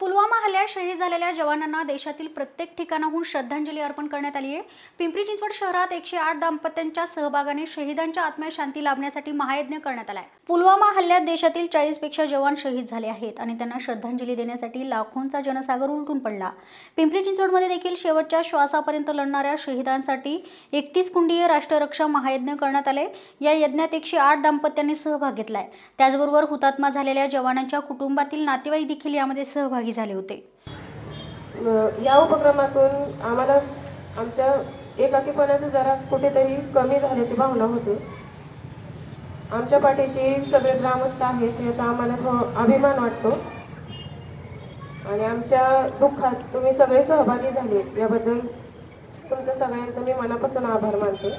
पुलवामा हल्ल्यात शहीद झालेल्या जवानांना देशातील प्रत्येक ठिकाणाहून श्रद्धांजली अर्पण करण्यात आली आहे. पिंपरी चिंचवड शहरात एकशे आठ दाम्पत्यांच्या सहभागाने शहीदांच्या आत्म्या शांती लाभण्यासाठी महायज्ञ करण्यात आलाय. पुलवामा हल्ल्यात देशातील चाळीसपेक्षा जवान शहीद झाले आहेत आणि त्यांना श्रद्धांजली देण्यासाठी लाखोंचा जनसागर उलटून पडला. पिंपरी चिंचवडमध्ये देखील शेवटच्या श्वासापर्यंत लढणाऱ्या शहीदांसाठी एकतीस कुंडीय राष्ट्ररक्षा महायज्ञ करण्यात आले. या यज्ञात एकशे आठ दाम्पत्यांनी सहभाग घेतलाय. त्याचबरोबर हुतात्मा झालेल्या जवानांच्या कुटुंबातील नातेवाईक देखील यामध्ये सहभाग सहभागी झाले होते. या उपक्रमातून आम्हाला आमच्या एकाकीपणाचं जरा कुठेतरी कमी झाल्याची भावना होते. आमच्या पाठीशी सगळे ग्रामस्थ आहेत याचा आम्हाला थो अभिमान वाटतो. आणि आमच्या दुःखात तुम्ही सगळे सहभागी झाले याबद्दल तुमचं सगळ्यांचं मी मनापासून आभार मानते.